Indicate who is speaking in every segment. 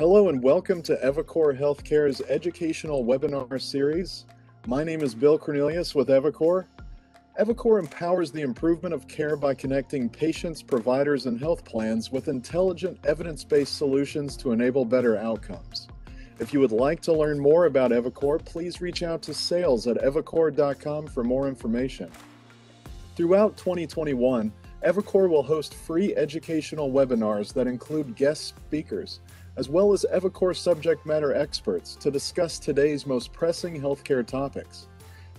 Speaker 1: Hello and welcome to eviCore Healthcare's educational webinar series. My name is Bill Cornelius with eviCore. eviCore empowers the improvement of care by connecting patients, providers, and health plans with intelligent, evidence-based solutions to enable better outcomes. If you would like to learn more about eviCore, please reach out to sales at evicore.com for more information. Throughout 2021, eviCore will host free educational webinars that include guest speakers, as well as eviCore subject matter experts to discuss today's most pressing healthcare topics.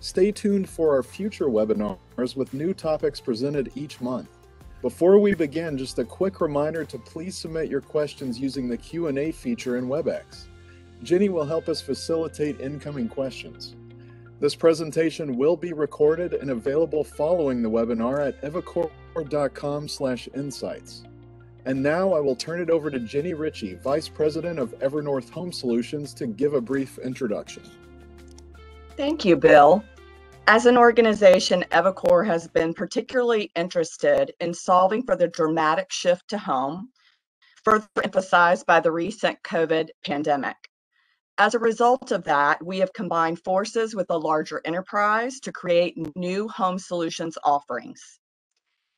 Speaker 1: Stay tuned for our future webinars with new topics presented each month. Before we begin, just a quick reminder to please submit your questions using the Q&A feature in WebEx. Jenny will help us facilitate incoming questions. This presentation will be recorded and available following the webinar at evicore.com/insights. And now I will turn it over to Jenny Ritchie, Vice President of Evernorth Home Solutions, to give a brief introduction.
Speaker 2: Thank you, Bill. As an organization, eviCore has been particularly interested in solving for the dramatic shift to home, further emphasized by the recent COVID pandemic. As a result of that, we have combined forces with a larger enterprise to create new home solutions offerings.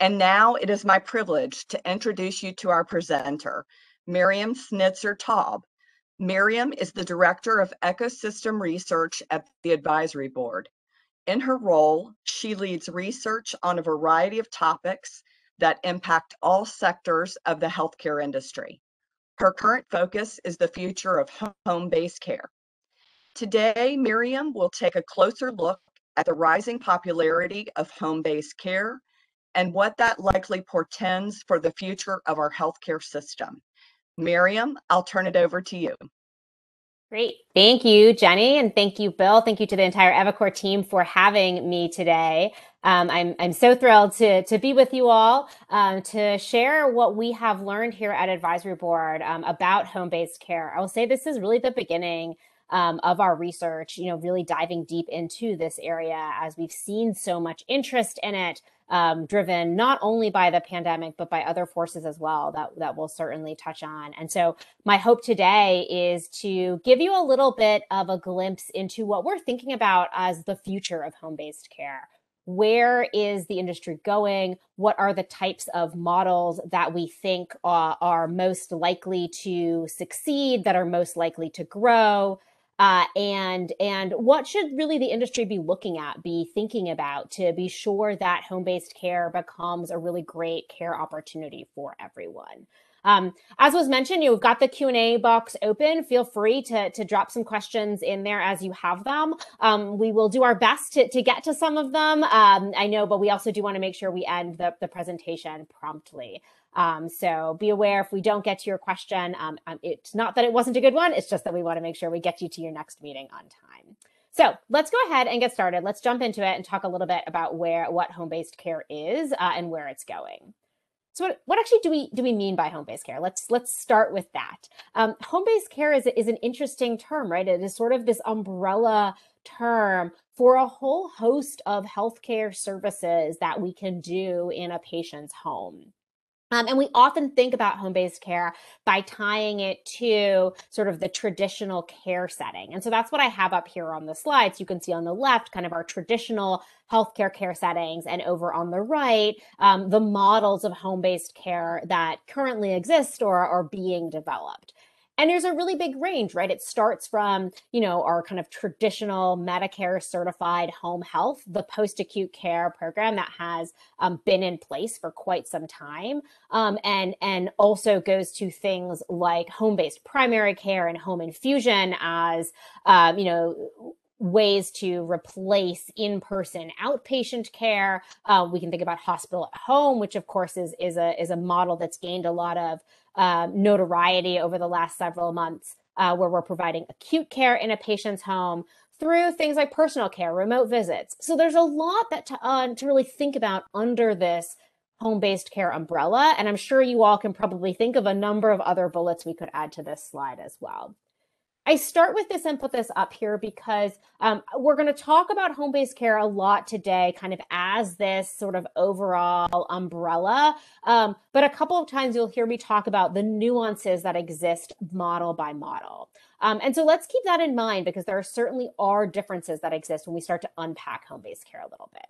Speaker 2: And now it is my privilege to introduce you to our presenter, Miriam Sznycer Taub. Miriam is the Director of Ecosystem Research at the Advisory Board. In her role, she leads research on a variety of topics that impact all sectors of the healthcare industry. Her current focus is the future of home-based care. Today, Miriam will take a closer look at the rising popularity of home-based care and what that likely portends for the future of our healthcare system. Miriam, I'll turn it over to you.
Speaker 3: Great. Thank you, Jenny, and thank you, Bill. Thank you to the entire eviCore team for having me today. Um, I'm, I'm so thrilled to, to be with you all um, to share what we have learned here at Advisory Board um, about home-based care. I will say this is really the beginning um, of our research, you know, really diving deep into this area as we've seen so much interest in it, um, driven not only by the pandemic, but by other forces as well that, that we'll certainly touch on. And so my hope today is to give you a little bit of a glimpse into what we're thinking about as the future of home-based care. Where is the industry going? What are the types of models that we think uh, are most likely to succeed, that are most likely to grow? Uh, and and what should really the industry be looking at, be thinking about to be sure that home-based care becomes a really great care opportunity for everyone. Um, as was mentioned, you've got the Q&A box open. Feel free to, to drop some questions in there as you have them. Um, we will do our best to, to get to some of them. Um, I know, but we also do want to make sure we end the, the presentation promptly. Um, so be aware if we don't get to your question, um, um, it's not that it wasn't a good one, it's just that we want to make sure we get you to your next meeting on time. So let's go ahead and get started. Let's jump into it and talk a little bit about where what home-based care is uh, and where it's going. So what, what actually do we do we mean by home-based care? Let's let's start with that. Um, home-based care is, is an interesting term, right? It is sort of this umbrella term for a whole host of healthcare services that we can do in a patient's home. Um, and we often think about home based care by tying it to sort of the traditional care setting. And so that's what I have up here on the slides. You can see on the left kind of our traditional healthcare care settings, and over on the right, um, the models of home based care that currently exist or are being developed. And there's a really big range, right? It starts from, you know, our kind of traditional Medicare certified home health, the post acute care program that has um, been in place for quite some time, um, and and also goes to things like home based primary care and home infusion as, um, you know, ways to replace in-person outpatient care. Uh, we can think about hospital at home, which of course is is a is a model that's gained a lot of uh, notoriety over the last several months, uh, where we're providing acute care in a patient's home through things like personal care, remote visits. So there's a lot that to, uh, to really think about under this home-based care umbrella. And I'm sure you all can probably think of a number of other bullets we could add to this slide as well. I start with this and put this up here because um, we're going to talk about home based care a lot today, kind of as this sort of overall umbrella. Um, but a couple of times you'll hear me talk about the nuances that exist model by model. Um, and so let's keep that in mind because there certainly are differences that exist when we start to unpack home based care a little bit.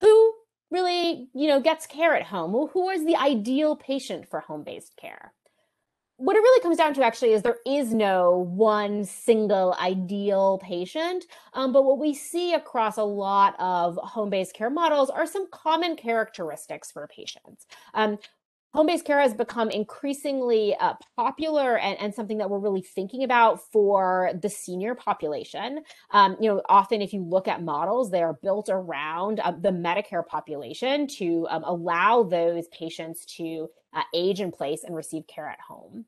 Speaker 3: Who really, you know, gets care at home? Well, who is the ideal patient for home based care? What it really comes down to actually is there is no one single ideal patient. Um, but what we see across a lot of home based care models are some common characteristics for patients. Um, home based care has become increasingly uh, popular and, and, something that we're really thinking about for the senior population. Um, you know, often if you look at models, they are built around uh, the Medicare population to um, allow those patients to uh, age in place and receive care at home.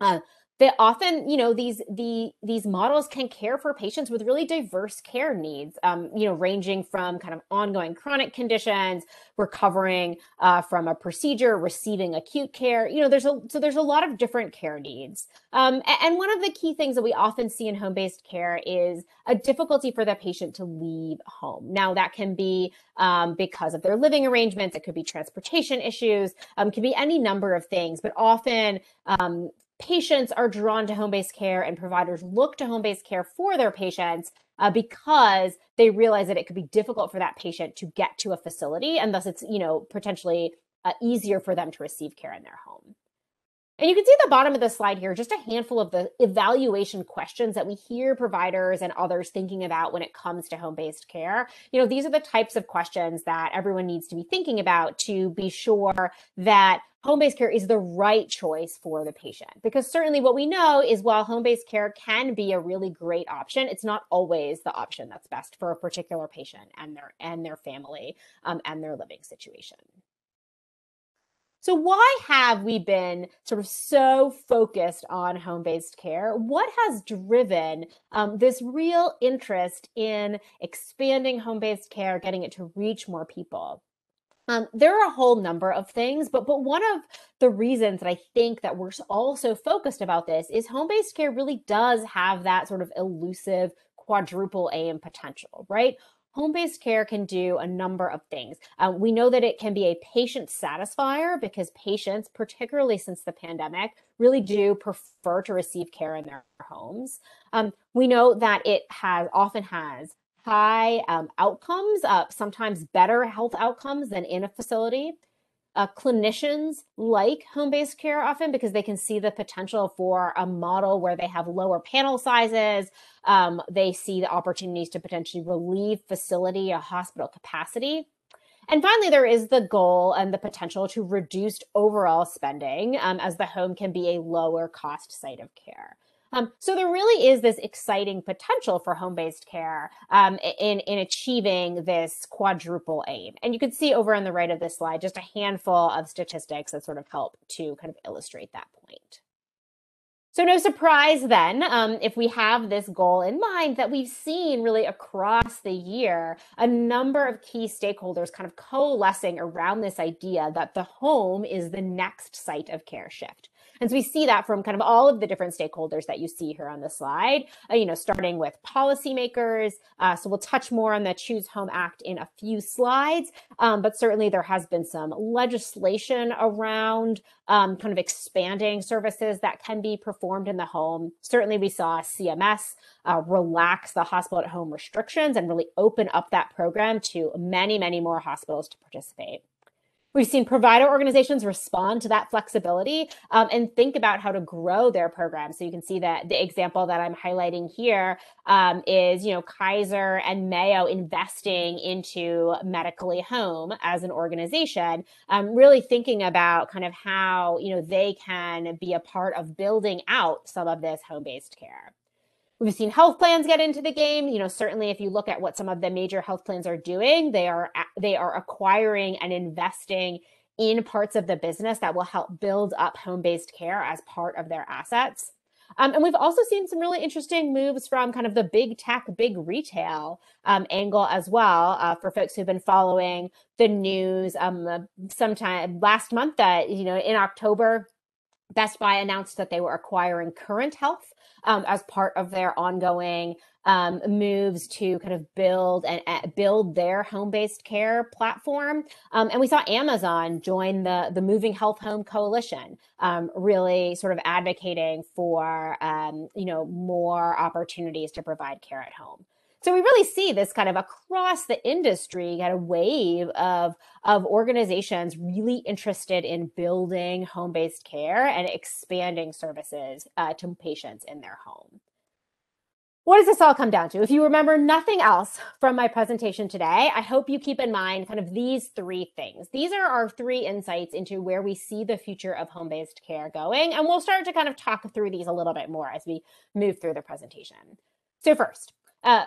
Speaker 3: Uh, they often you know these the these models can care for patients with really diverse care needs um, you know ranging from kind of ongoing chronic conditions recovering uh, from a procedure receiving acute care you know there's a so there's a lot of different care needs. Um, and one of the key things that we often see in home-based care is a difficulty for the patient to leave home. Now that can be um, because of their living arrangements it could be transportation issues um, could be any number of things but often um, patients are drawn to home-based care and providers look to home-based care for their patients uh, because they realize that it could be difficult for that patient to get to a facility and thus it's you know potentially uh, easier for them to receive care in their home and you can see at the bottom of the slide here just a handful of the evaluation questions that we hear providers and others thinking about when it comes to home-based care. You know, these are the types of questions that everyone needs to be thinking about to be sure that home-based care is the right choice for the patient. Because certainly what we know is while home-based care can be a really great option, it's not always the option that's best for a particular patient and their and their family um, and their living situation. So, why have we been sort of so focused on home based care? What has driven um, this real interest in expanding home based care, getting it to reach more people? Um, there are a whole number of things, but but one of the reasons that I think that we're all so focused about this is home-based care really does have that sort of elusive quadruple aim potential, right? Home based care can do a number of things. Um, we know that it can be a patient satisfier because patients, particularly since the pandemic, really do prefer to receive care in their homes. Um, we know that it has often has high um, outcomes, uh, sometimes better health outcomes than in a facility. Uh, clinicians like home-based care often because they can see the potential for a model where they have lower panel sizes. Um, they see the opportunities to potentially relieve facility or hospital capacity. And finally, there is the goal and the potential to reduce overall spending um, as the home can be a lower cost site of care. Um, so there really is this exciting potential for home-based care um, in, in achieving this quadruple aim. And you can see over on the right of this slide, just a handful of statistics that sort of help to kind of illustrate that point. So no surprise then, um, if we have this goal in mind, that we've seen really across the year a number of key stakeholders kind of coalescing around this idea that the home is the next site of care shift. And so we see that from kind of all of the different stakeholders that you see here on the slide, uh, you know, starting with policymakers. Uh, so we'll touch more on the Choose Home Act in a few slides, um, but certainly there has been some legislation around um, kind of expanding services that can be performed in the home. Certainly we saw CMS uh, relax the hospital at home restrictions and really open up that program to many, many more hospitals to participate. We've seen provider organizations respond to that flexibility um, and think about how to grow their programs. So you can see that the example that I'm highlighting here um, is, you know, Kaiser and Mayo investing into Medically Home as an organization, um, really thinking about kind of how, you know, they can be a part of building out some of this home-based care. We've seen health plans get into the game. You know, certainly if you look at what some of the major health plans are doing, they are they are acquiring and investing in parts of the business that will help build up home-based care as part of their assets. Um, and we've also seen some really interesting moves from kind of the big tech, big retail um, angle as well uh, for folks who've been following the news um, sometime last month that, you know, in October, Best Buy announced that they were acquiring Current Health um, as part of their ongoing um, moves to kind of build and uh, build their home-based care platform. Um, and we saw Amazon join the the Moving Health Home Coalition, um, really sort of advocating for um, you know more opportunities to provide care at home. So we really see this kind of across the industry kind of wave of, of organizations really interested in building home-based care and expanding services uh, to patients in their home. What does this all come down to? If you remember nothing else from my presentation today, I hope you keep in mind kind of these three things. These are our three insights into where we see the future of home-based care going, and we'll start to kind of talk through these a little bit more as we move through the presentation. So first, uh,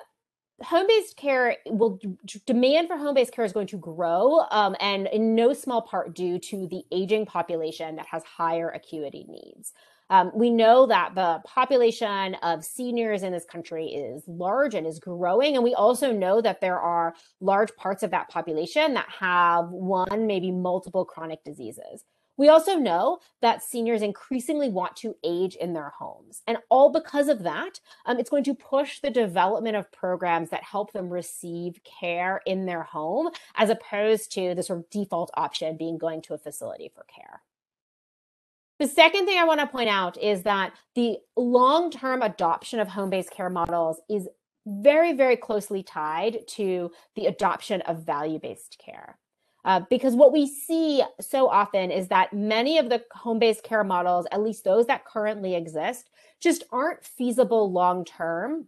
Speaker 3: home-based care will demand for home-based care is going to grow um, and in no small part due to the aging population that has higher acuity needs um, we know that the population of seniors in this country is large and is growing. And we also know that there are large parts of that population that have one, maybe multiple chronic diseases. We also know that seniors increasingly want to age in their homes. And all because of that, um, it's going to push the development of programs that help them receive care in their home, as opposed to the sort of default option being going to a facility for care. The second thing I want to point out is that the long term adoption of home based care models is very, very closely tied to the adoption of value based care. Uh, because what we see so often is that many of the home based care models, at least those that currently exist, just aren't feasible long term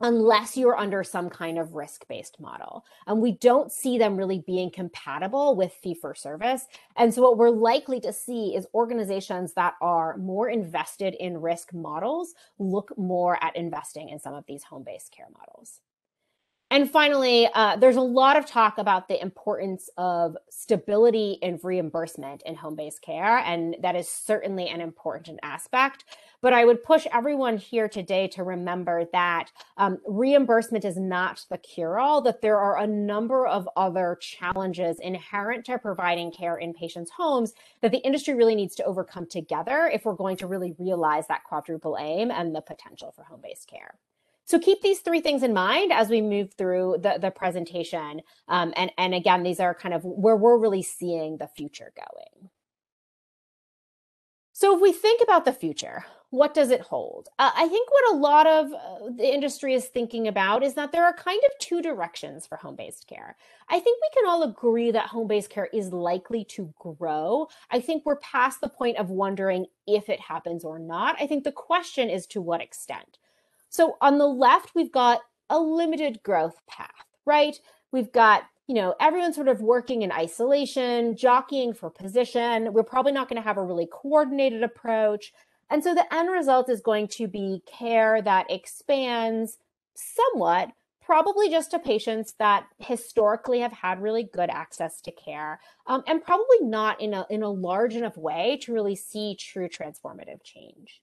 Speaker 3: unless you're under some kind of risk based model. And we don't see them really being compatible with fee for service. And so, what we're likely to see is organizations that are more invested in risk models look more at investing in some of these home based care models. And finally, uh, there's a lot of talk about the importance of stability and reimbursement in home based care. And that is certainly an important aspect. But I would push everyone here today to remember that um, reimbursement is not the cure all, that there are a number of other challenges inherent to providing care in patients' homes that the industry really needs to overcome together if we're going to really realize that quadruple aim and the potential for home based care. So keep these three things in mind as we move through the, the presentation. Um, and, and again, these are kind of where we're really seeing the future going. So if we think about the future, what does it hold? Uh, I think what a lot of uh, the industry is thinking about is that there are kind of two directions for home based care. I think we can all agree that home based care is likely to grow. I think we're past the point of wondering if it happens or not. I think the question is to what extent. So on the left, we've got a limited growth path, right? We've got you know, everyone's sort of working in isolation, jockeying for position. We're probably not going to have a really coordinated approach. And so the end result is going to be care that expands somewhat, probably just to patients that historically have had really good access to care, um, and probably not in a, in a large enough way to really see true transformative change.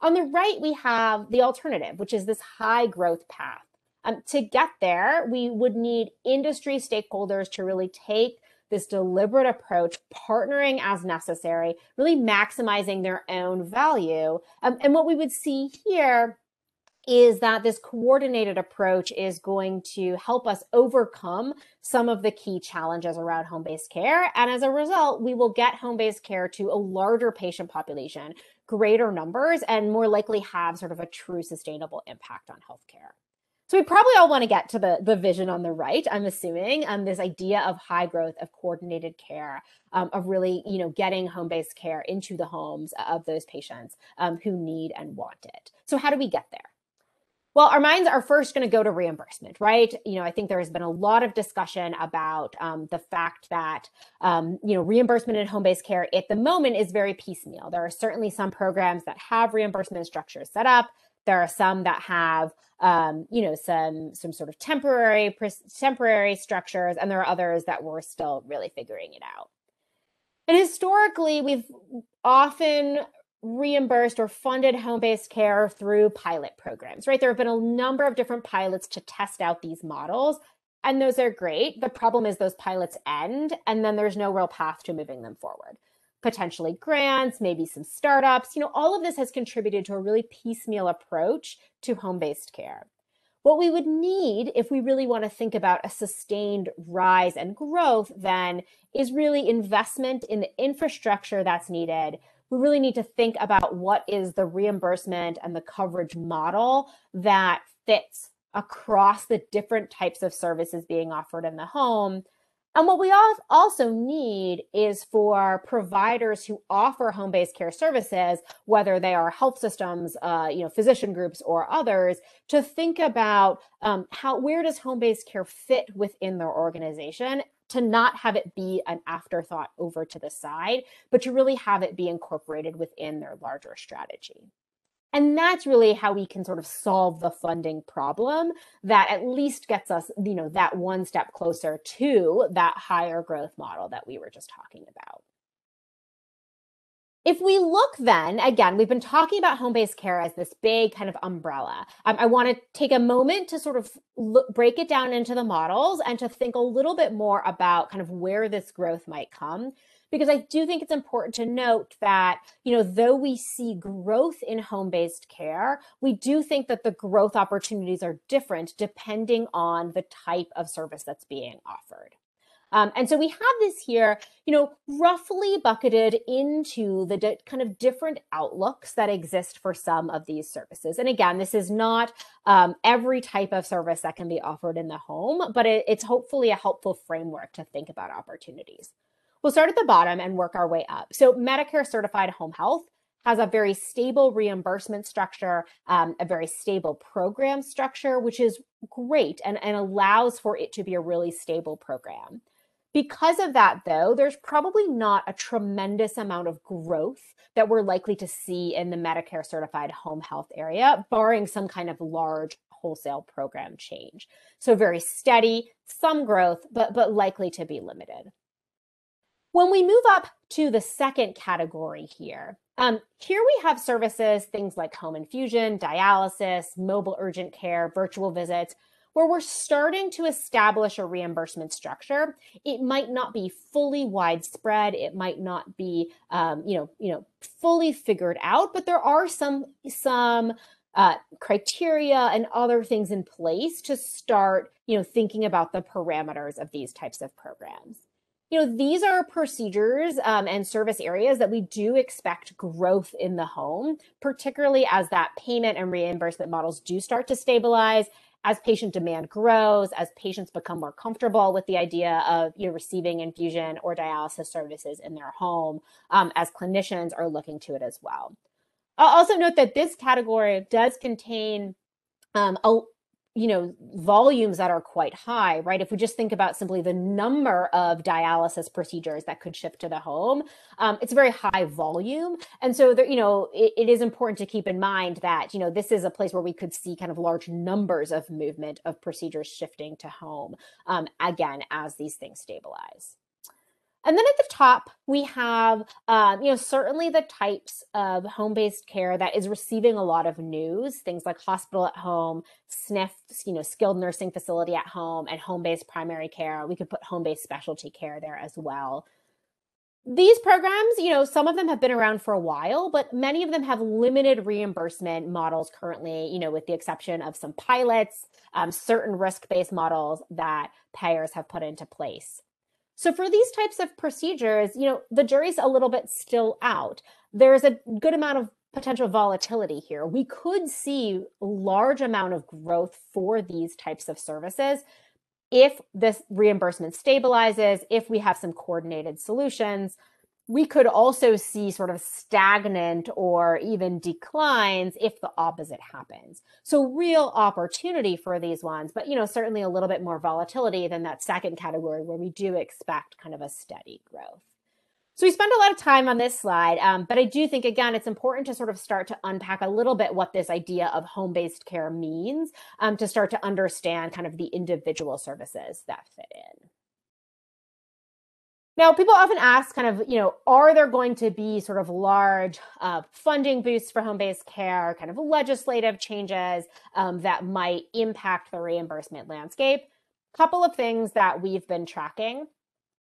Speaker 3: On the right, we have the alternative, which is this high growth path. Um, to get there, we would need industry stakeholders to really take this deliberate approach, partnering as necessary, really maximizing their own value. Um, and what we would see here is that this coordinated approach is going to help us overcome some of the key challenges around home based care. And as a result, we will get home based care to a larger patient population, greater numbers, and more likely have sort of a true sustainable impact on healthcare. So we probably all want to get to the, the vision on the right, I'm assuming, um, this idea of high growth, of coordinated care, um, of really, you know, getting home-based care into the homes of those patients um, who need and want it. So how do we get there? Well, our minds are first going to go to reimbursement, right? You know, I think there has been a lot of discussion about um, the fact that, um, you know, reimbursement in home-based care at the moment is very piecemeal. There are certainly some programs that have reimbursement structures set up. There are some that have, um, you know, some some sort of temporary temporary structures, and there are others that we're still really figuring it out. And historically, we've often reimbursed or funded home-based care through pilot programs, right? There have been a number of different pilots to test out these models, and those are great. The problem is those pilots end, and then there's no real path to moving them forward. potentially grants, maybe some startups. You know, all of this has contributed to a really piecemeal approach to home based care. What we would need if we really want to think about a sustained rise and growth, then, is really investment in the infrastructure that's needed. We really need to think about what is the reimbursement and the coverage model that fits across the different types of services being offered in the home. And what we also need is for providers who offer home-based care services, whether they are health systems, uh, you know, physician groups, or others, to think about um, how where does home-based care fit within their organization to not have it be an afterthought over to the side, but to really have it be incorporated within their larger strategy. And that's really how we can sort of solve the funding problem that at least gets us, you know, that one step closer to that higher growth model that we were just talking about. If we look then, again, we've been talking about home based care as this big kind of umbrella. Um, I want to take a moment to sort of look, break it down into the models and to think a little bit more about kind of where this growth might come because I do think it's important to note that, you know, though we see growth in home based care, we do think that the growth opportunities are different depending on the type of service that's being offered. Um, and so we have this here, you know, roughly bucketed into the di- kind of different outlooks that exist for some of these services. And again, this is not um, every type of service that can be offered in the home, but it, it's hopefully a helpful framework to think about opportunities. We'll start at the bottom and work our way up. So Medicare certified home health has a very stable reimbursement structure, um, a very stable program structure, which is great and, and allows for it to be a really stable program. Because of that, though, there's probably not a tremendous amount of growth that we're likely to see in the Medicare certified home health area, barring some kind of large wholesale program change. So very steady, some growth, but, but likely to be limited. When we move up to the second category here, um, here we have services, things like home infusion, dialysis, mobile urgent care, virtual visits, where we're starting to establish a reimbursement structure. It might not be fully widespread. It might not be, um, you know, you know, fully figured out, but there are some some uh, criteria and other things in place to start, you know, thinking about the parameters of these types of programs you know, these are procedures um, and service areas that we do expect growth in the home, particularly as that payment and reimbursement models do start to stabilize, as patient demand grows, as patients become more comfortable with the idea of you know, receiving infusion or dialysis services in their home, um, as clinicians are looking to it as well. I'll also note that this category does contain um, a, you know volumes that are quite high right? If we just think about simply the number of dialysis procedures that could shift to the home um, it's a very high volume. And so there you know it, it is important to keep in mind that you know this is a place where we could see kind of large numbers of movement of procedures shifting to home um, again as these things stabilize and then at the top, we have, um, you know, certainly the types of home-based care that is receiving a lot of news, things like hospital at home, SNF, you know, skilled nursing facility at home, and home-based primary care. We could put home-based specialty care there as well. These programs, you know, some of them have been around for a while, but many of them have limited reimbursement models currently, you know, with the exception of some pilots, um, certain risk-based models that payers have put into place. So for these types of procedures, you know, the jury's a little bit still out. There's a good amount of potential volatility here. We could see large amount of growth for these types of services if this reimbursement stabilizes, if we have some coordinated solutions, we could also see sort of stagnant or even declines if the opposite happens. So real opportunity for these ones, but you know, certainly a little bit more volatility than that second category where we do expect kind of a steady growth. So we spend a lot of time on this slide, um, but I do think, again, it's important to sort of start to unpack a little bit what this idea of home-based care means um, to start to understand kind of the individual services that fit in. Now, people often ask, kind of, you know, are there going to be sort of large uh, funding boosts for home based care, kind of legislative changes um, that might impact the reimbursement landscape? Couple of things that we've been tracking.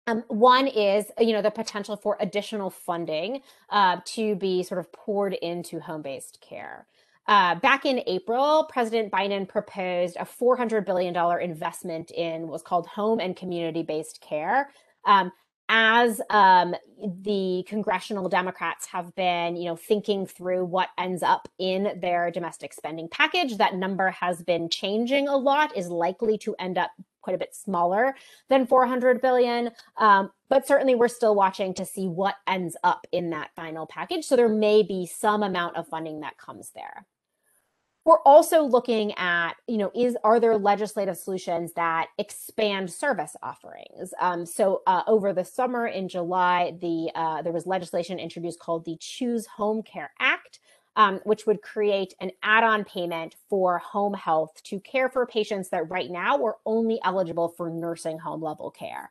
Speaker 3: Um, one is, you know, the potential for additional funding uh, to be sort of poured into home-based care. Uh, back in April, President Biden proposed a $400 billion investment in what's called home and community-based care. Um, as um, the congressional Democrats have been, you know, thinking through what ends up in their domestic spending package, that number has been changing a lot. Is likely to end up quite a bit smaller than 400 billion. Um, but certainly we're still watching to see what ends up in that final package. So there may be some amount of funding that comes there. We're also looking at, you know, is are there legislative solutions that expand service offerings? Um, so uh, over the summer in July, the uh, there was legislation introduced called the Choose Home Care Act, um, which would create an add-on payment for home health to care for patients that right now are only eligible for nursing home level care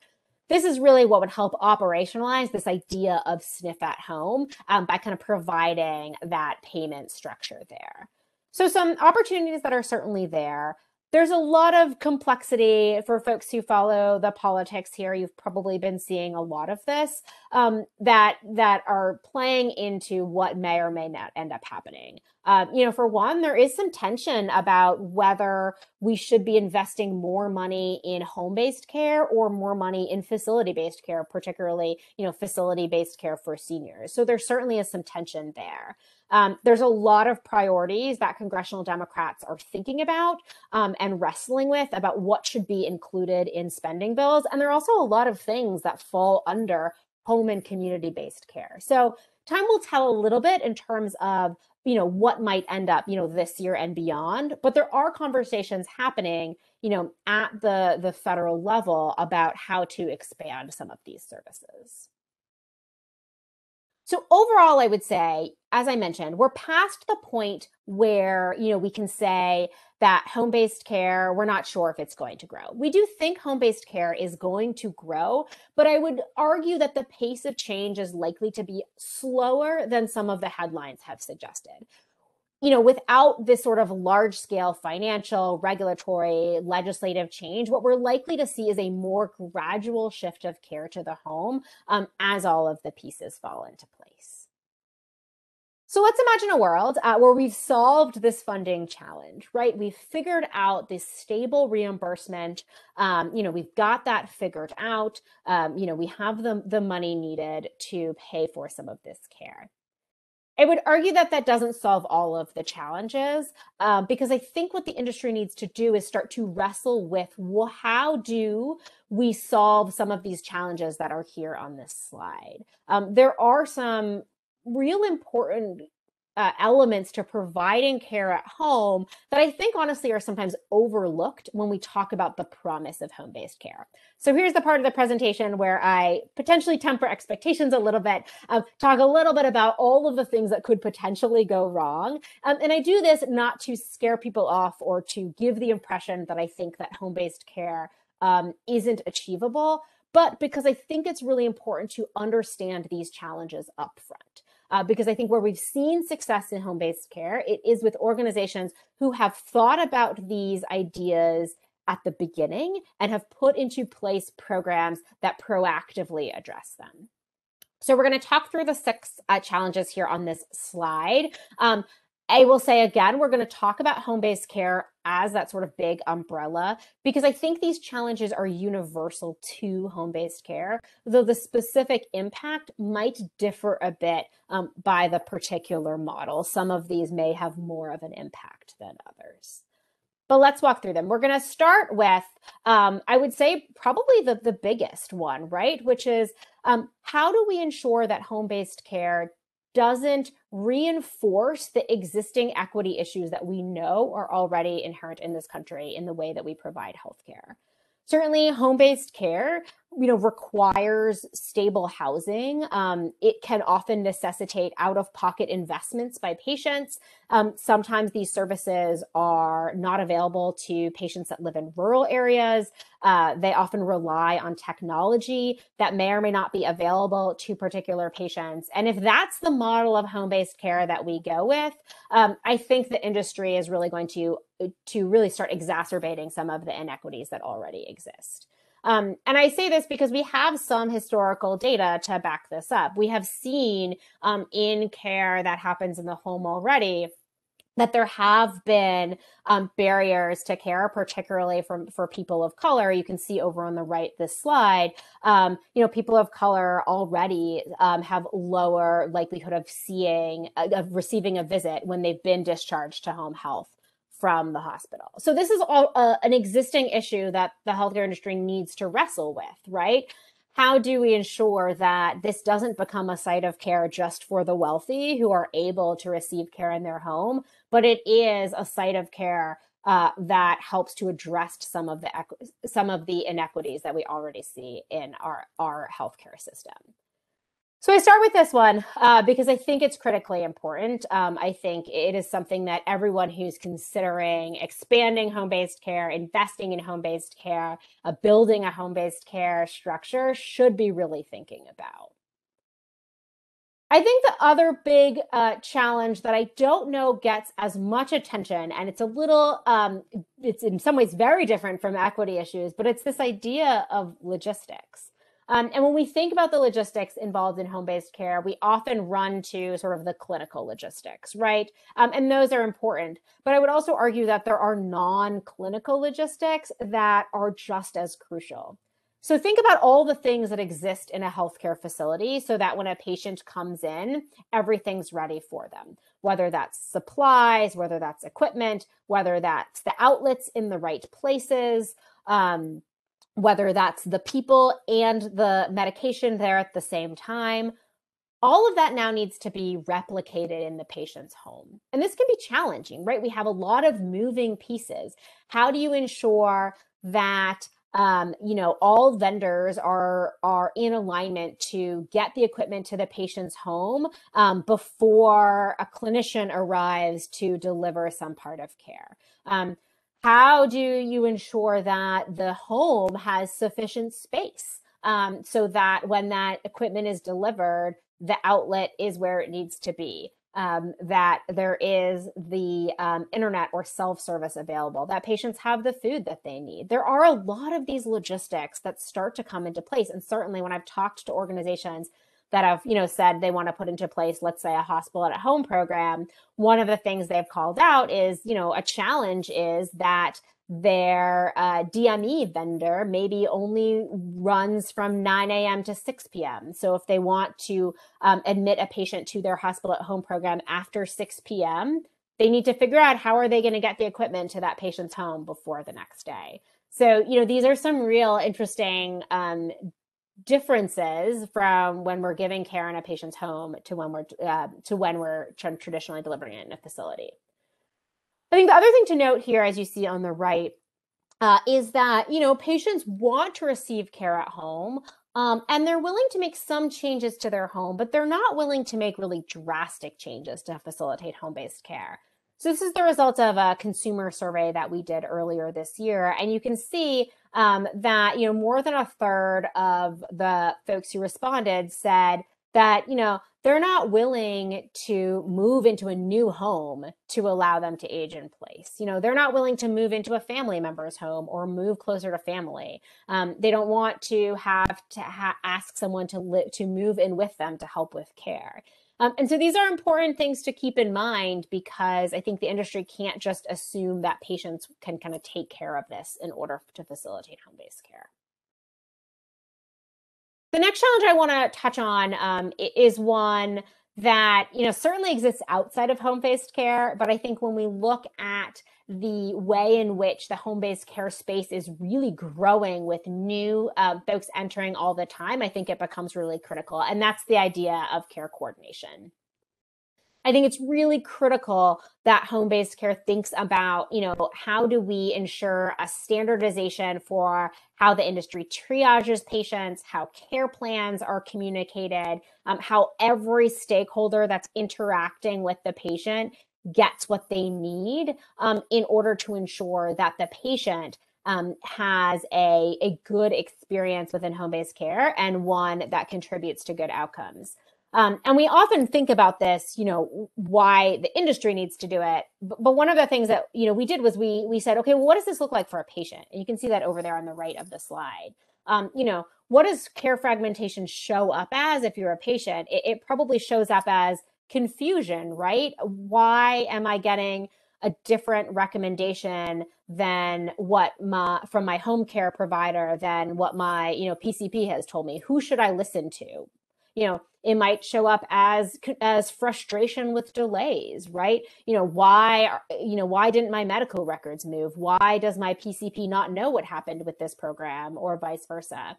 Speaker 3: this is really what would help operationalize this idea of SNF at home um, by kind of providing that payment structure there. So some opportunities that are certainly there. There's a lot of complexity for folks who follow the politics here. You've probably been seeing a lot of this um, that that are playing into what may or may not end up happening. Uh, you know, for one, there is some tension about whether we should be investing more money in home-based care or more money in facility-based care, particularly you know facility-based care for seniors. So there certainly is some tension there. Um, there's a lot of priorities that congressional Democrats are thinking about um, and wrestling with about what should be included in spending bills. And there are also a lot of things that fall under home and community based care. So time will tell a little bit in terms of you know what might end up you know this year and beyond but there are conversations happening you know at the the federal level about how to expand some of these services so overall, I would say, as I mentioned, we're past the point where, you know, we can say that home-based care, we're not sure if it's going to grow. We do think home-based care is going to grow, but I would argue that the pace of change is likely to be slower than some of the headlines have suggested you know, without this sort of large scale financial, regulatory, legislative change, what we're likely to see is a more gradual shift of care to the home um, as all of the pieces fall into place. So let's imagine a world uh, where we've solved this funding challenge, right? We've figured out this stable reimbursement. Um, you know, we've got that figured out. Um, you know, we have the, the money needed to pay for some of this care. I would argue that that doesn't solve all of the challenges uh, because I think what the industry needs to do is start to wrestle with well, how do we solve some of these challenges that are here on this slide. Um, there are some real important uh, elements to providing care at home that I think honestly are sometimes overlooked when we talk about the promise of home based care. So here's the part of the presentation where I potentially temper expectations a little bit, uh, talk a little bit about all of the things that could potentially go wrong. Um, and I do this not to scare people off or to give the impression that I think that home based care um, isn't achievable, but because I think it's really important to understand these challenges up front uh, because I think where we've seen success in home based care, it is with organizations who have thought about these ideas at the beginning and have put into place programs that proactively address them. So we're going to talk through the six uh, challenges here on this slide. Um, I will say again, we're going to talk about home based care as that sort of big umbrella because I think these challenges are universal to home based care, though the specific impact might differ a bit um, by the particular model. Some of these may have more of an impact than others. But let's walk through them. We're going to start with, um, I would say, probably the, the biggest one, right? Which is um, how do we ensure that home based care doesn't reinforce the existing equity issues that we know are already inherent in this country in the way that we provide healthcare. Certainly, home-based care, you know, requires stable housing. Um, it can often necessitate out-of-pocket investments by patients. Um, sometimes these services are not available to patients that live in rural areas. Uh, they often rely on technology that may or may not be available to particular patients. And if that's the model of home-based care that we go with, um, I think the industry is really going to to really start exacerbating some of the inequities that already exist. Um, and I say this because we have some historical data to back this up. We have seen um, in care that happens in the home already that there have been um, barriers to care, particularly from for people of color. You can see over on the right this slide. Um, you know, people of color already um, have lower likelihood of seeing of receiving a visit when they've been discharged to home health from the hospital. So this is all uh, an existing issue that the healthcare industry needs to wrestle with, right? How do we ensure that this doesn't become a site of care just for the wealthy who are able to receive care in their home, but it is a site of care uh, that helps to address some of the some of the inequities that we already see in our our healthcare system. So I start with this one uh, because I think it's critically important. Um, I think it is something that everyone who's considering expanding home based care, investing in home based care, uh, building a home based care structure should be really thinking about. I think the other big uh, challenge that I don't know gets as much attention, and it's a little, um, it's in some ways very different from equity issues, but it's this idea of logistics. Um, and when we think about the logistics involved in home based care, we often run to sort of the clinical logistics, right? Um, and those are important. But I would also argue that there are non clinical logistics that are just as crucial. So think about all the things that exist in a healthcare facility so that when a patient comes in, everything's ready for them, whether that's supplies, whether that's equipment, whether that's the outlets in the right places. Um, whether that's the people and the medication there at the same time. All of that now needs to be replicated in the patient's home. And this can be challenging, right? We have a lot of moving pieces. How do you ensure that um, you know all vendors are are in alignment to get the equipment to the patient's home um, before a clinician arrives to deliver some part of care um, how do you ensure that the home has sufficient space um, so that when that equipment is delivered, the outlet is where it needs to be? Um, that there is the um, internet or self service available, that patients have the food that they need. There are a lot of these logistics that start to come into place. And certainly when I've talked to organizations that have you know said they want to put into place let's say a hospital at home program one of the things they've called out is you know a challenge is that their uh, DME vendor maybe only runs from 9 a.m. to 6 p.m. So if they want to um, admit a patient to their hospital at home program after 6 p.m., they need to figure out how are they going to get the equipment to that patient's home before the next day. So you know these are some real interesting um, differences from when we're giving care in a patient's home to when we're uh, to when we're traditionally delivering it in a facility. I think the other thing to note here, as you see on the right, uh, is that you know patients want to receive care at home. Um, and they're willing to make some changes to their home, but they're not willing to make really drastic changes to facilitate home based care. So, this is the result of a consumer survey that we did earlier this year. And you can see um, that you know more than a third of the folks who responded said that you know they're not willing to move into a new home to allow them to age in place. You know they're not willing to move into a family member's home or move closer to family. Um, they don't want to have to ha- ask someone to live to move in with them to help with care um, and so these are important things to keep in mind because I think the industry can't just assume that patients can kind of take care of this in order to facilitate home based care. The next challenge I want to touch on um, is one that you know certainly exists outside of home-based care, but I think when we look at the way in which the home-based care space is really growing with new uh, folks entering all the time, I think it becomes really critical, and that's the idea of care coordination. I think it's really critical that home-based care thinks about, you know, how do we ensure a standardization for how the industry triages patients, how care plans are communicated, um, how every stakeholder that's interacting with the patient gets what they need um, in order to ensure that the patient um, has a, a good experience within home-based care and one that contributes to good outcomes. Um, and we often think about this, you know, why the industry needs to do it. But, but, one of the things that, you know, we did was we we said, okay, well, what does this look like for a patient? And you can see that over there on the right of the slide. Um, you know, what does care fragmentation show up as if you're a patient? It, it probably shows up as confusion, right? Why am I getting a different recommendation than what my from my home care provider than what my you know PCP has told me? Who should I listen to? You know it might show up as as frustration with delays right? You know why you know why didn't my medical records move? Why does my pcp not know what happened with this program or vice versa?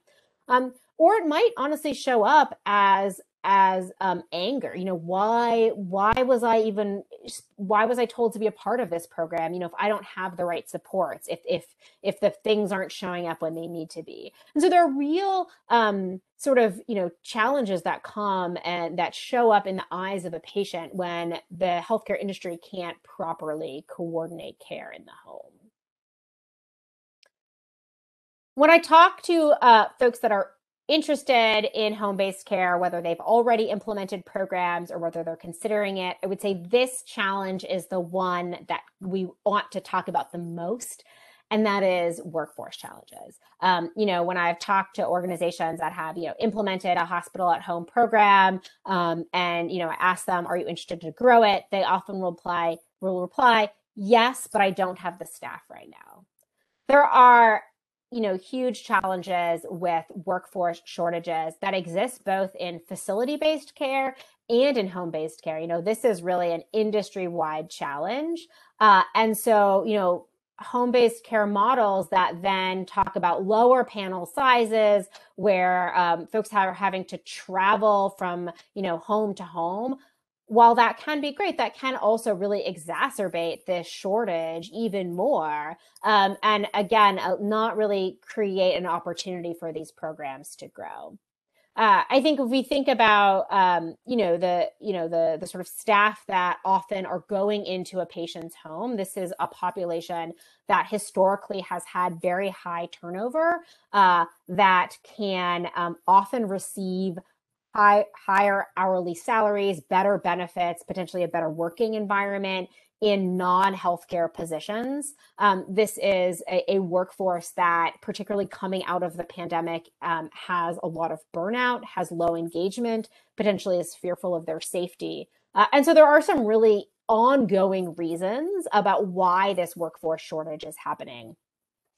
Speaker 3: Um, or it might honestly show up as as um, anger you know why why was i even why was i told to be a part of this program? You know if i don't have the right supports if if if the things aren't showing up when they need to be. And so there are real um, sort of you know challenges that come and that show up in the eyes of a patient when the healthcare industry can't properly coordinate care in the home. When I talk to uh, folks that are interested in home based care, whether they've already implemented programs or whether they're considering it, I would say this challenge is the one that we want to talk about the most. And that is workforce challenges. Um, you know, when I've talked to organizations that have, you know, implemented a hospital at home program, um, and you know, I ask them, "Are you interested to grow it?" They often reply, "Will reply, yes, but I don't have the staff right now." There are you know huge challenges with workforce shortages that exist both in facility based care and in home based care. You know this is really an industry wide challenge. Uh, and so you know home based care models that then talk about lower panel sizes where um, folks are having to travel from you know home to home while that can be great, that can also really exacerbate this shortage even more. Um, and again, uh, not really create an opportunity for these programs to grow. Uh, I think if we think about, um, you know, the, you know, the the sort of staff that often are going into a patient's home, this is a population that historically has had very high turnover, uh, that can um, often receive high, higher hourly salaries, better benefits, potentially a better working environment in non-healthcare positions. Um, this is a, a, workforce that, particularly coming out of the pandemic, um, has a lot of burnout, has low engagement, potentially is fearful of their safety. Uh, and so there are some really ongoing reasons about why this workforce shortage is happening.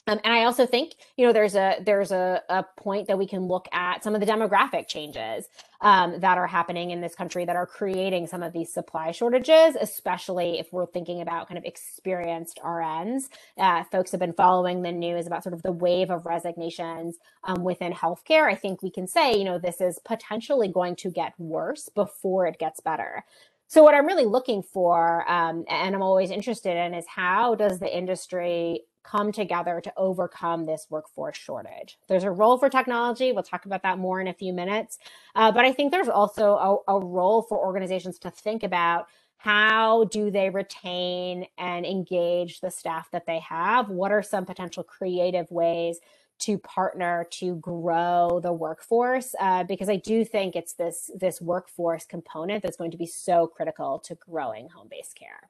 Speaker 3: Um, and I also think, you know, there's a there's a, a point that we can look at some of the demographic changes um, that are happening in this country that are creating some of these supply shortages, especially if we're thinking about kind of experienced RNs. Uh, folks have been following the news about sort of the wave of resignations um, within healthcare. I think we can say, you know, this is potentially going to get worse before it gets better. So what I'm really looking for, um, and I'm always interested in, is how does the industry come together to overcome this workforce shortage. There's a role for technology. We'll talk about that more in a few minutes. Uh, but I think there's also a, a role for organizations to think about how do they retain and engage the staff that they have? What are some potential creative ways to partner to grow the workforce? Uh, because I do think it's this this workforce component that's going to be so critical to growing home-based care.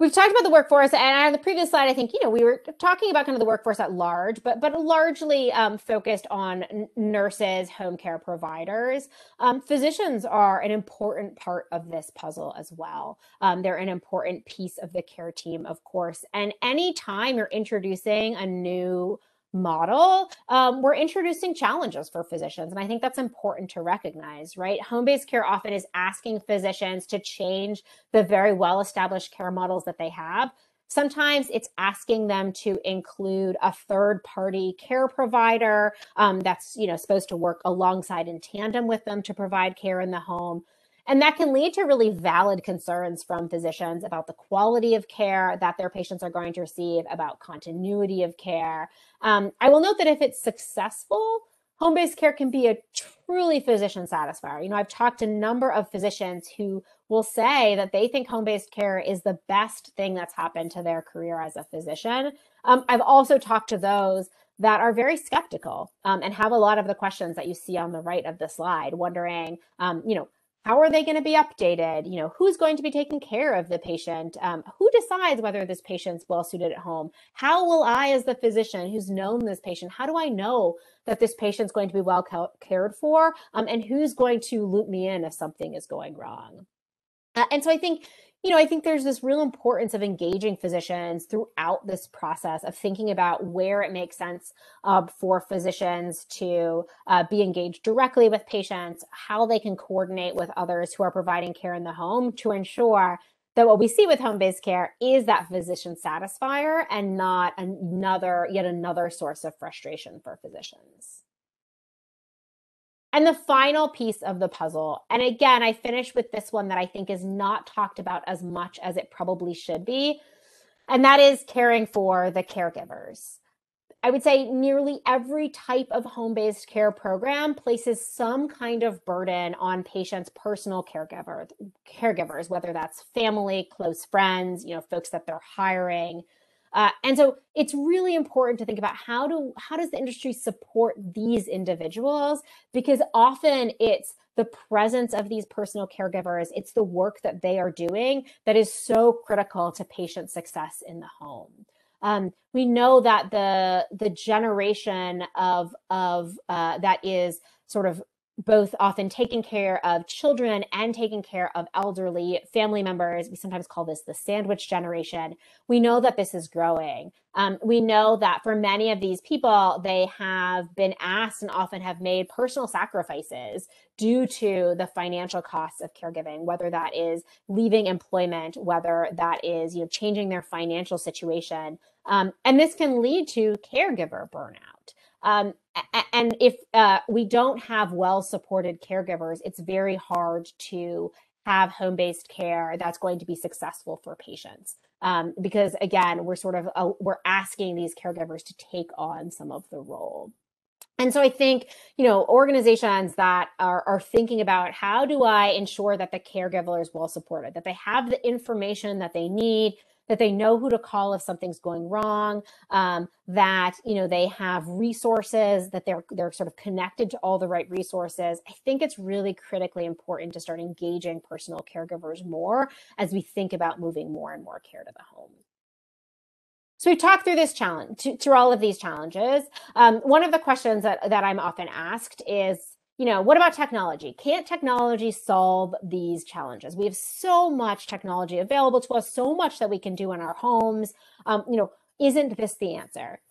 Speaker 3: We've talked about the workforce, and on the previous slide, I think you know we were talking about kind of the workforce at large, but but largely um, focused on nurses, home care providers. Um, physicians are an important part of this puzzle as well. Um, they're an important piece of the care team, of course. And anytime you're introducing a new model, um, we're introducing challenges for physicians. And I think that's important to recognize, right? Home based care often is asking physicians to change the very well established care models that they have. Sometimes it's asking them to include a third party care provider um, that's you know supposed to work alongside in tandem with them to provide care in the home. And that can lead to really valid concerns from physicians about the quality of care that their patients are going to receive, about continuity of care. Um, I will note that if it's successful, home based care can be a truly physician satisfier. You know, I've talked to a number of physicians who will say that they think home based care is the best thing that's happened to their career as a physician. Um, I've also talked to those that are very skeptical um, and have a lot of the questions that you see on the right of the slide, wondering, um, you know, how are they going to be updated? You know, who's going to be taking care of the patient? Um, who decides whether this patient's well suited at home? How will I, as the physician who's known this patient, how do I know that this patient's going to be well cared for? Um, and who's going to loop me in if something is going wrong? Uh, and so I think you know, I think there's this real importance of engaging physicians throughout this process of thinking about where it makes sense uh, for physicians to uh, be engaged directly with patients, how they can coordinate with others who are providing care in the home to ensure that what we see with home-based care is that physician satisfier and not another yet another source of frustration for physicians. And the final piece of the puzzle, and again, I finish with this one that I think is not talked about as much as it probably should be, and that is caring for the caregivers. I would say nearly every type of home based care program places some kind of burden on patients' personal caregiver, caregivers, whether that's family, close friends, you know, folks that they're hiring, uh, and so it's really important to think about how do how does the industry support these individuals? Because often it's the presence of these personal caregivers it's the work that they are doing that is so critical to patient success in the home. Um, we know that the the generation of of uh, that is sort of both often taking care of children and taking care of elderly family members. We sometimes call this the sandwich generation. We know that this is growing. Um, we know that for many of these people, they have been asked and often have made personal sacrifices due to the financial costs of caregiving, whether that is leaving employment, whether that is you know changing their financial situation. Um, and this can lead to caregiver burnout. Um, and if uh, we don't have well supported caregivers, it's very hard to have home based care that's going to be successful for patients. Um, because again, we're sort of uh, we're asking these caregivers to take on some of the role. And so I think, you know, organizations that are, are thinking about how do I ensure that the caregiver is well supported, that they have the information that they need that they know who to call if something's going wrong, um, that you know they have resources, that they're they're sort of connected to all the right resources. I think it's really critically important to start engaging personal caregivers more as we think about moving more and more care to the home. So we talked through this challenge, through all of these challenges. Um, one of the questions that, that I'm often asked is, you know, what about technology? Can't technology solve these challenges? We have so much technology available to us, so much that we can do in our homes. Um, you know, isn't this the answer?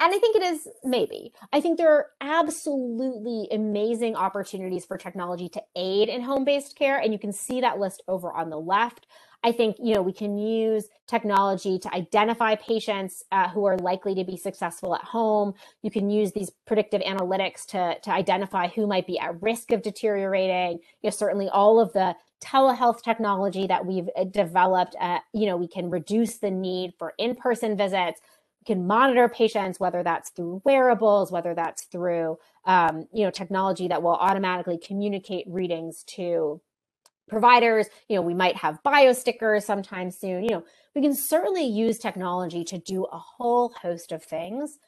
Speaker 3: And I think it is maybe. I think there are absolutely amazing opportunities for technology to aid in home based care. And you can see that list over on the left. I think you know we can use technology to identify patients uh, who are likely to be successful at home. You can use these predictive analytics to to identify who might be at risk of deteriorating. You know, certainly all of the telehealth technology that we've uh, developed. Uh, you know, we can reduce the need for in-person visits. Can monitor patients, whether that's through wearables, whether that's through um, you know technology that will automatically communicate readings to providers. You know we might have bio stickers sometime soon. You know we can certainly use technology to do a whole host of things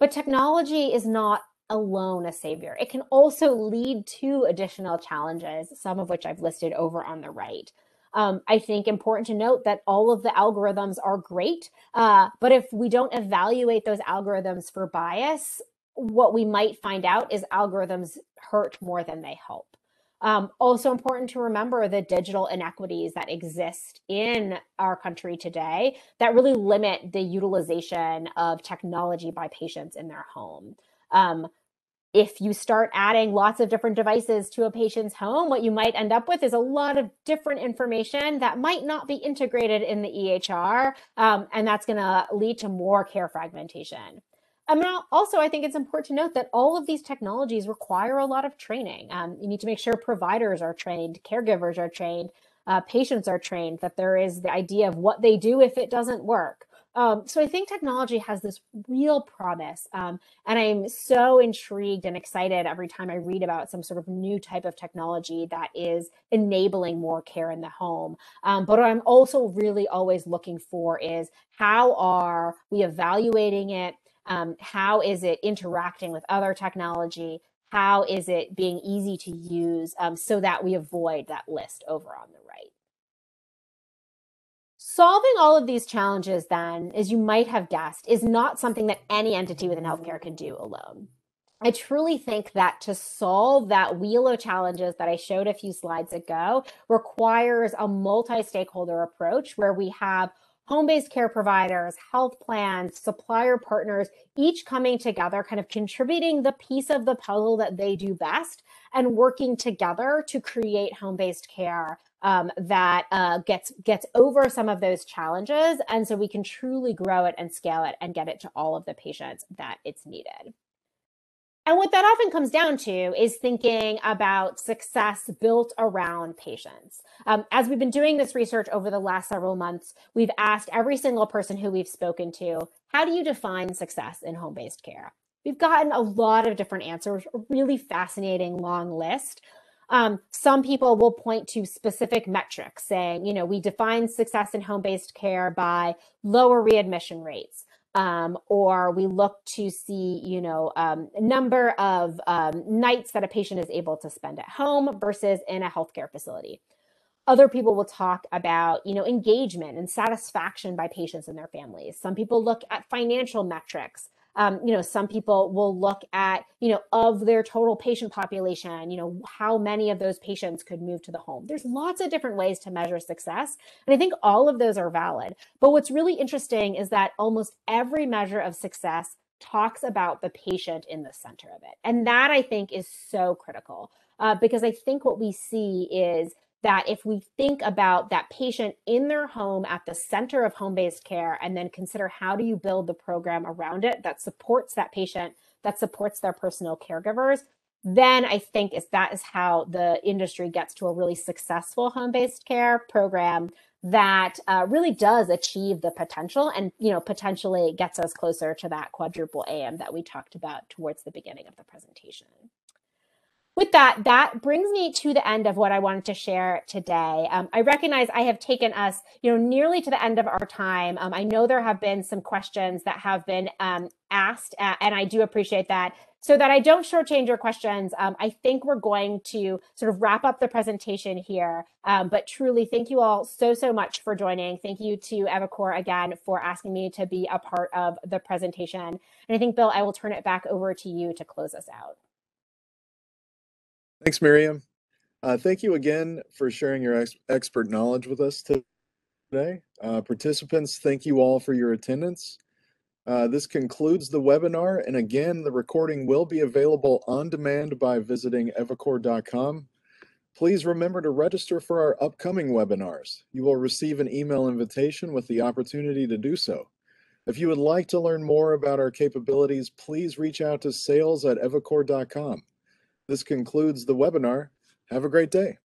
Speaker 3: but technology is not alone a savior. It can also lead to additional challenges some of which i've listed over on the right um, I think important to note that all of the algorithms are great, uh, but if we don't evaluate those algorithms for bias, what we might find out is algorithms hurt more than they help. Um, also important to remember the digital inequities that exist in our country today that really limit the utilization of technology by patients in their home. Um, if you start adding lots of different devices to a patient's home, what you might end up with is a lot of different information that might not be integrated in the EHR, um, and that's going to lead to more care fragmentation. Mean, also, I think it's important to note that all of these technologies require a lot of training. Um, you need to make sure providers are trained, caregivers are trained, uh, patients are trained, that there is the idea of what they do if it doesn't work. Um, so I think technology has this real promise. Um, and I'm so intrigued and excited every time I read about some sort of new type of technology that is enabling more care in the home. Um, but what I'm also really always looking for is how are we evaluating it? Um, how is it interacting with other technology? How is it being easy to use um, so that we avoid that list over on the right? Solving all of these challenges, then, as you might have guessed, is not something that any entity within healthcare can do alone. I truly think that to solve that wheel of challenges that I showed a few slides ago requires a multi stakeholder approach where we have home based care providers, health plans, supplier partners, each coming together, kind of contributing the piece of the puzzle that they do best and working together to create home based care um, that uh, gets gets over some of those challenges and so we can truly grow it and scale it and get it to all of the patients that it's needed and what that often comes down to is thinking about success built around patients. Um, as we've been doing this research over the last several months, we've asked every single person who we've spoken to, how do you define success in home based care? We've gotten a lot of different answers, a really fascinating long list. Um, some people will point to specific metrics saying, you know, we define success in home based care by lower readmission rates um, or we look to see, you know, um, number of um, nights that a patient is able to spend at home versus in a healthcare facility. Other people will talk about, you know, engagement and satisfaction by patients and their families. Some people look at financial metrics um, you know, some people will look at, you know, of their total patient population, you know, how many of those patients could move to the home. There's lots of different ways to measure success. And I think all of those are valid. But what's really interesting is that almost every measure of success talks about the patient in the center of it. And that I think is so critical uh, because I think what we see is that if we think about that patient in their home at the center of home based care and then consider how do you build the program around it that supports that patient, that supports their personal caregivers, then I think is that is how the industry gets to a really successful home based care program that uh, really does achieve the potential and you know potentially gets us closer to that quadruple aim that we talked about towards the beginning of the presentation with that, that brings me to the end of what I wanted to share today. Um, I recognize I have taken us, you know, nearly to the end of our time. Um, I know there have been some questions that have been um, asked, uh, and I do appreciate that. So that I don't shortchange your questions, um, I think we're going to sort of wrap up the presentation here. Um, but truly, thank you all so, so much for joining. Thank you to eviCore again for asking me to be a part of the presentation. And I think, Bill, I will turn it back over to you to close us out.
Speaker 1: Thanks, Miriam. Uh, thank you again for sharing your ex expert knowledge with us today. Uh, participants, thank you all for your attendance. Uh, this concludes the webinar, and again, the recording will be available on demand by visiting evicore.com. Please remember to register for our upcoming webinars. You will receive an email invitation with the opportunity to do so. If you would like to learn more about our capabilities, please reach out to sales at evicore.com. This concludes the webinar. Have a great day.